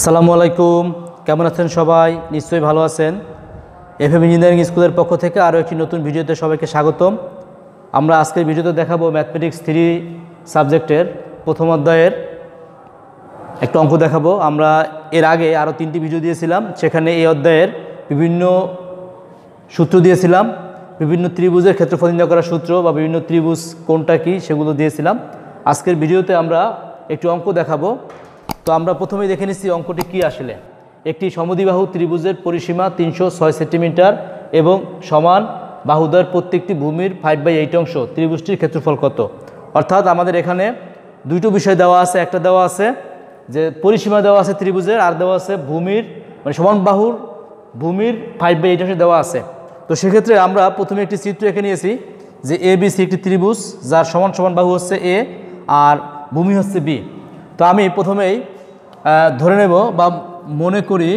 আসসালামু আলাইকুম। কেমন আছেন সবাই? নিশ্চয়ই ভালো আছেন। এফএম ইঞ্জিনিয়ারিং স্কুলের পক্ষ থেকে আরও একটি নতুন ভিডিওতে সবাইকে স্বাগতম। আমরা আজকের ভিডিওতে দেখাবো ম্যাথমেটিক্স থ্রি সাবজেক্টের প্রথম অধ্যায়ের একটা অঙ্ক দেখাবো। আমরা এর আগে আরও তিনটি ভিডিও দিয়েছিলাম, সেখানে এই অধ্যায়ের বিভিন্ন সূত্র দিয়েছিলাম, বিভিন্ন ত্রিভুজের ক্ষেত্রফল নির্ণয় করার সূত্র বা বিভিন্ন ত্রিভুজ কোনটা কি সেগুলো দিয়েছিলাম। আজকের ভিডিওতে আমরা একটি অঙ্ক দেখাবো। তো আমরা প্রথমেই দেখে নিচ্ছি অঙ্কটি কি আসলে। একটি সমদ্বিবাহু ত্রিভুজের পরিসীমা তিনশো ছয় সেন্টিমিটার এবং সমান বাহুদ্বয়ের প্রত্যেকটি ভূমির ফাইভ বাই এইট অংশ। ত্রিভুজটির ক্ষেত্রফল কত? অর্থাৎ আমাদের এখানে দুটো বিষয় দেওয়া আছে, একটা দেওয়া আছে যে পরিসীমা দেওয়া আছে ত্রিভুজের, আর দেওয়া আছে ভূমির মানে সমান বাহুর ভূমির ফাইভ বাই এইট অংশ দেওয়া আছে। তো সেক্ষেত্রে আমরা প্রথমে একটি চিত্র এঁকে নিয়েছি যে এ বি সি একটি ত্রিভুজ, যার সমান সমান বাহু হচ্ছে এ আর ভূমি হচ্ছে বি তো আমি প্রথমেই ধরে নেব বা মনে করি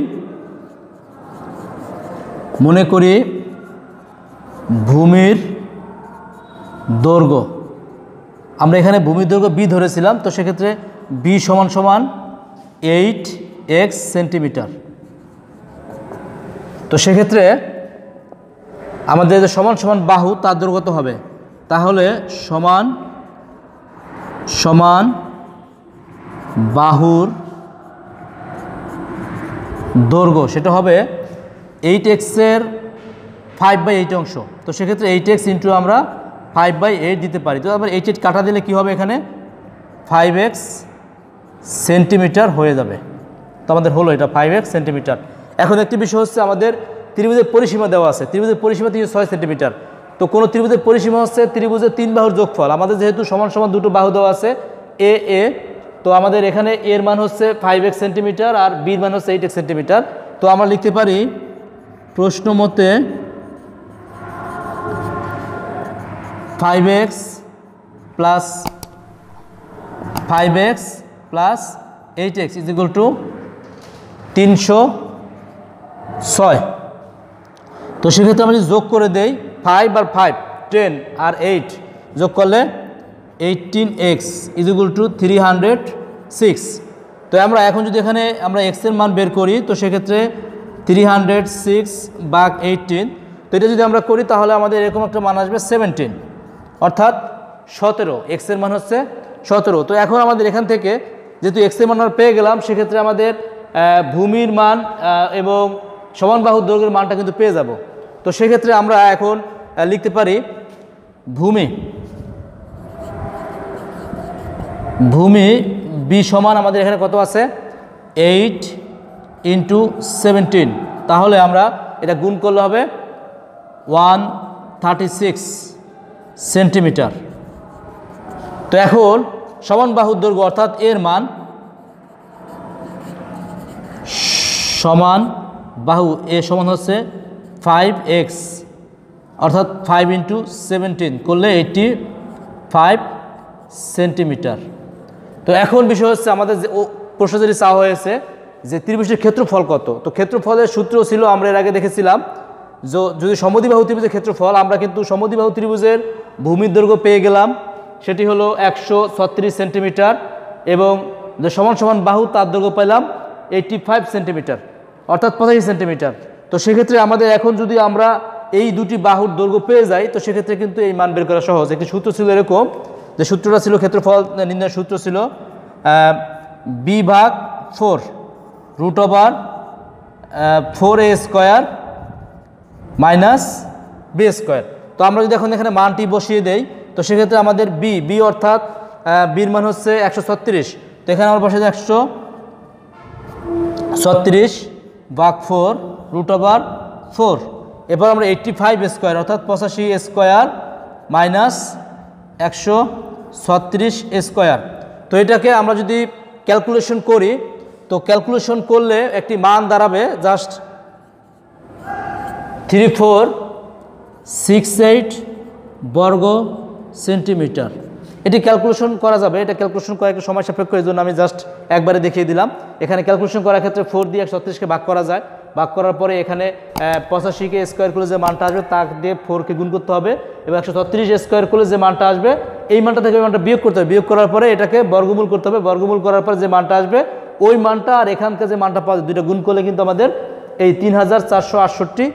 মনে করি ভূমির দৈর্ঘ্য। আমরা এখানে ভূমির দৈর্ঘ্য বি ধরেছিলাম, তো সেক্ষেত্রে বি সমান সমান এইট এক্স সেন্টিমিটার তো সেক্ষেত্রে আমাদের যে সমান সমান বাহু, তার দৈর্ঘ্য হবে? তাহলে সমান সমান বাহুর দৈর্ঘ্য, সেটা হবে এইট এক্সের ফাইভ বাই এইট অংশ। তো সেক্ষেত্রে এইট এক্স ইন্টু আমরা ফাইভ বাই এইট দিতে পারি। তো আবার এইট এইট কাটা দিলে কী হবে এখানে? ফাইভ এক্স সেন্টিমিটার হয়ে যাবে। তো আমাদের হলো এটা ফাইভ এক্স সেন্টিমিটার এখন একটি বিষয় হচ্ছে আমাদের ত্রিভুজের পরিসীমা দেওয়া আছে। ত্রিভুজের পরিসীমা তিনশো ছয় সেন্টিমিটার তো কোনো ত্রিভুজের পরিসীমা হচ্ছে ত্রিভুজের তিন বাহুর যোগফল। আমাদের যেহেতু সমান সমান দুটো বাহু দেওয়া আছে এ এ তো আমাদের এখানে এর মান হচ্ছে ফাইভ এক্স সেন্টিমিটার আর বির মান হচ্ছে এইট এক্স সেন্টিমিটার তো আমরা লিখতে পারি প্রশ্ন মতে five x plus five x plus eight x is equal to তিনশো ছয় তো সেক্ষেত্রে আমরা যোগ করে দেই ফাইভ আর ফাইভ টেন আর এইট যোগ করলে eighteen x is equal to three hundred six তো আমরা এখন যদি এখানে আমরা এক্সের মান বের করি, তো সেক্ষেত্রে থ্রি হান্ড্রেড সিক্স বাঘ এইটিন তো এটা যদি আমরা করি, তাহলে আমাদের এরকম একটা মান আসবে সেভেন্টিন অর্থাৎ সতেরো। এক্সের মান হচ্ছে সতেরো। তো এখন আমাদের এখান থেকে যেহেতু এক্সের মান আমরা পেয়ে গেলাম, সেক্ষেত্রে আমাদের ভূমির মান এবং সমান বাহুর দৈর্ঘ্যের মানটা কিন্তু পেয়ে যাব। তো সেক্ষেত্রে আমরা এখন লিখতে পারি ভূমি। ভূমি বি সমান আমাদের এখানে কত আছে? এইট ইন্টু সেভেন্টিন তাহলে আমরা এটা গুণ করলে হবে ওয়ান থার্টি সিক্স সেন্টিমিটার তো এখন সমান বাহুর দৈর্ঘ্য অর্থাৎ এর মান সমান বাহু এ সমান হচ্ছে ফাইভ এক্স অর্থাৎ ফাইভ ইন্টু সেভেন্টিন করলে এইটটি ফাইভ সেন্টিমিটার তো এখন বিষয় হচ্ছে আমাদের যে প্রশ্ন যদি চাওয়া হয়েছে যে ত্রিভুজের ক্ষেত্রফল কত? তো ক্ষেত্রফলের সূত্র ছিল, আমরা এর আগে দেখেছিলাম, য- যদি সমদ্বিবাহু ত্রিভুজের ক্ষেত্রফল, আমরা কিন্তু সমদ্বিবাহু ত্রিভুজের ভূমির দৈর্ঘ্য পেয়ে গেলাম। সেটি হলো একশো ছত্রিশ সেন্টিমিটার এবং যে সমান সমান বাহু, তার দৈর্ঘ্য পেলাম এইটটি ফাইভ সেন্টিমিটার, অর্থাৎ পঁচাশি সেন্টিমিটার। তো সেক্ষেত্রে আমাদের এখন যদি আমরা এই দুটি বাহুর দৈর্ঘ্য পেয়ে যাই, তো সেক্ষেত্রে কিন্তু এই মান বের করা সহজ। একটি সূত্র ছিল এরকম যে সূত্রটা ছিল ক্ষেত্রফল নির্ণয়ের সূত্র ছিল বি ভাগ four root over four a square minus b square তো আমরা যদি এখন এখানে মানটি বসিয়ে দেই, তো সেক্ষেত্রে আমাদের বি বি অর্থাৎ বির মান হচ্ছে একশো ছত্রিশ। তো এখানে আমরা বসে একশো ছত্রিশ বাঘ ফোর রুট ওভার ফোর এবার আমরা এইট্টি ফাইভ স্কোয়ার অর্থাৎ পঁচাশি স্কোয়ার মাইনাস একশো ছত্রিশ স্কোয়ার। তো এটাকে আমরা যদি ক্যালকুলেশন করি, তো ক্যালকুলেশন করলে একটি মান দাঁড়াবে just three four six eight বর্গ সেন্টিমিটার। এটি ক্যালকুলেশন করা যাবে। এটা ক্যালকুলেশন করা একটু সময় সাপেক্ষ এই জন্য আমি জাস্ট একবারে দেখিয়ে দিলাম। এখানে ক্যালকুলেশন করার ক্ষেত্রে ফোর দিয়ে একশো ছত্রিশকে ভাগ করা যায়। ভাগ করার পরে এখানে পঁচাশিকে স্কোয়ার করলে যে মানটা আসবে তা দিয়ে ফোরকে গুণ করতে হবে, এবং একশো ছত্রিশ স্কোয়ার করলে যে মানটা আসবে, এই মানটা থেকে ওই মানটা বিয়োগ করতে হবে। বিয়োগ করার পরে এটাকে বর্গমূল করতে হবে। বর্গমূল করার পরে যে মানটা আসবে, ওই মানটা আর এখানকার যে মানটা পাওয়া যায়, দুইটা গুণ করলে কিন্তু আমাদের এই তিন হাজার চারশো আটষট্টি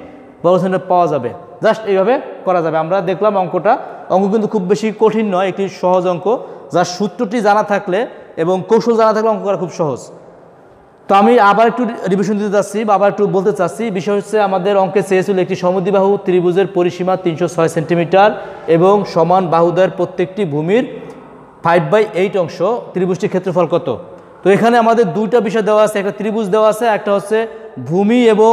বর্গ সেন্টিমিটার পাওয়া যাবে। জাস্ট এইভাবে করা যাবে। আমরা দেখলাম অঙ্কটা। অঙ্ক কিন্তু খুব বেশি কঠিন নয়, একটি সহজ অঙ্ক। যার সূত্রটি জানা থাকলে এবং কৌশল জানা থাকলে অঙ্ক করা খুব সহজ। তো আমি আবার একটু রিভিশন দিতে চাচ্ছি বা আবার একটু বলতে চাচ্ছি, বিষয় হচ্ছে আমাদের অঙ্কে চেয়েছিল একটি সমদ্বিবাহু ত্রিভুজের পরিসীমা তিনশো ছয় সেন্টিমিটার এবং সমান বাহুদ্বয়ের প্রত্যেকটি ভূমির ফাইভ বাই এইট অংশ। ত্রিভুজটির ক্ষেত্রফল কত? তো এখানে আমাদের দুইটা বিষয় দেওয়া আছে, একটা ত্রিভুজ দেওয়া আছে, একটা হচ্ছে ভূমি এবং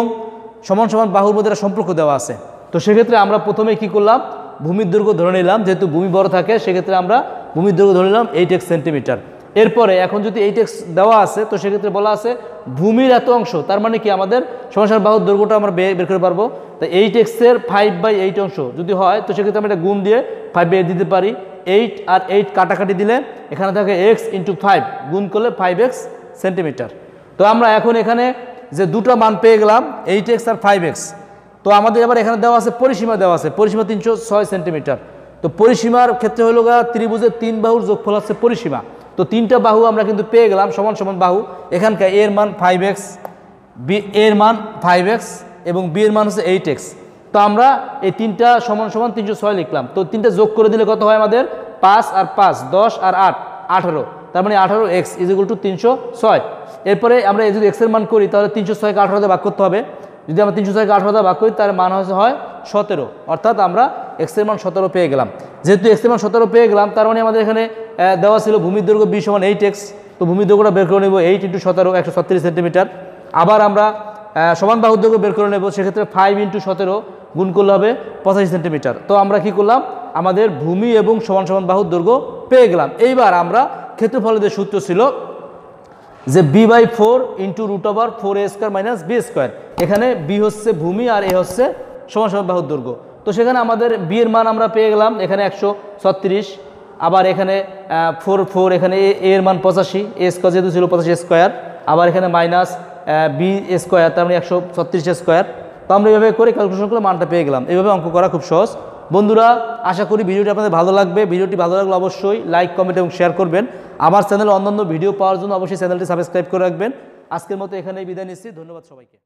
সমান সমান বাহুর মধ্যে সম্পর্ক দেওয়া আছে। তো সেক্ষেত্রে আমরা প্রথমে কি করলাম? ভূমির দৈর্ঘ্য ধরে নিলাম, যেহেতু ভূমি বড় থাকে, সেক্ষেত্রে আমরা ভূমির দৈর্ঘ্য ধরে নিলাম এইট এক্স সেন্টিমিটার। এরপরে এখন যদি এইট এক্স দেওয়া আছে, তো সেক্ষেত্রে বলা আছে, ভূমির এত অংশ তার মানে কি আমাদের সমাসার বাহুর দৈর্ঘ্যটা আমরা বের করে পারব? তো এইট এক্সের ফাইভ বাই এইট অংশ যদি হয়, তো সেক্ষেত্রে আমরা গুণ দিয়ে ফাইভ বাই দিতে পারি। এইট আর এইট কাটাকাটি দিলে এখানে থাকে এক্স ইন্টু ফাইভ গুণ করলে ফাইভ এক্স সেন্টিমিটার তো আমরা এখন এখানে যে দুটো মান পেয়ে গেলাম এইট এক্স আর ফাইভ এক্স তো আমাদের এবার এখানে দেওয়া আছে, পরিসীমা দেওয়া আছে, পরিসীমা তিনশো ছয় সেন্টিমিটার তো পরিসীমার ক্ষেত্রে হলো গা ত্রিভুজের তিন বাহুর যোগফল হচ্ছে পরিসীমা। তো তিনটা বাহু আমরা কিন্তু পেয়ে গেলাম, সমান সমান বাহু। এখানকার এর মান ফাইভ এক্স বি এর মান ফাইভ এক্স এবং বি এর মান হচ্ছে এইট এক্স তো আমরা এই তিনটা সমান সমান তিনশো ছয় লিখলাম। তো তিনটা যোগ করে দিলে কত হয় আমাদের? পাঁচ আর পাঁচ, দশ আর আট, আঠারো। তার মানে আঠারো এক্স ইজ ইকুয়াল টু তিনশো ছয়। এরপরে আমরা যদি এক্সের মান করি, তাহলে তিনশো ছয়কে আঠারোতে ভাগ করতে হবে। যদি আমরা তিনশো ছয়কে আঠারোতে ভাগ করি, তার মান হচ্ছে হয় সতেরো। অর্থাৎ আমরা এক্সের মান সতেরো পেয়ে গেলাম। যেহেতু এক্সের মান সতেরো পেয়ে গেলাম, তার মানে আমাদের এখানে দেওয়া ছিল ভূমির দৈর্ঘ্য বি সমান এইট এক্স তো ভূমির দৈর্ঘ্যটা বের করে নেব এইট ইন্টু সতেরো, একশো ছত্রিশ সেন্টিমিটার আবার আমরা সমান বাহুর দৈর্ঘ্য বের করে নেব, সেক্ষেত্রে ফাইভ ইন্টু সতেরো গুণ করলে হবে পঁচাশি সেন্টিমিটার তো আমরা কি করলাম? আমাদের ভূমি এবং সমান সমান বাহুর দৈর্ঘ্য পেয়ে গেলাম। এইবার আমরা ক্ষেত্রফলের যে সূত্র ছিল যে b by four into root over four a square minus b square এখানে বি হচ্ছে ভূমি আর এ হচ্ছে সমান সমান বাহুর দৈর্ঘ্য তো সেখানে আমাদের বি এর মান আমরা পেয়ে গেলাম, এখানে একশো ছত্রিশ, আবার এখানে ফোর ফোর এখানে এ এর মান পঁচাশি এ স্কোয়ার যেহেতু ছিল পঁচাশি স্কোয়ার আবার এখানে মাইনাস বি স্কোয়ার তার মানে একশো ছত্রিশ স্কোয়ার তো আমরা এইভাবে করে ক্যালকুলেশন করে মানটা পেয়ে গেলাম। এইভাবে অঙ্ক করা খুব সহজ। বন্ধুরা, আশা করি ভিডিওটি আপনাদের ভালো লাগবে। ভিডিওটি ভালো লাগলে অবশ্যই লাইক কমেন্ট এবং শেয়ার করবেন। আমার চ্যানেলে অন্যান্য ভিডিও পাওয়ার জন্য অবশ্যই চ্যানেলটি সাবস্ক্রাইব করে রাখবেন। আজকের মতো এখানেই বিদায় নিচ্ছি। ধন্যবাদ সবাইকে।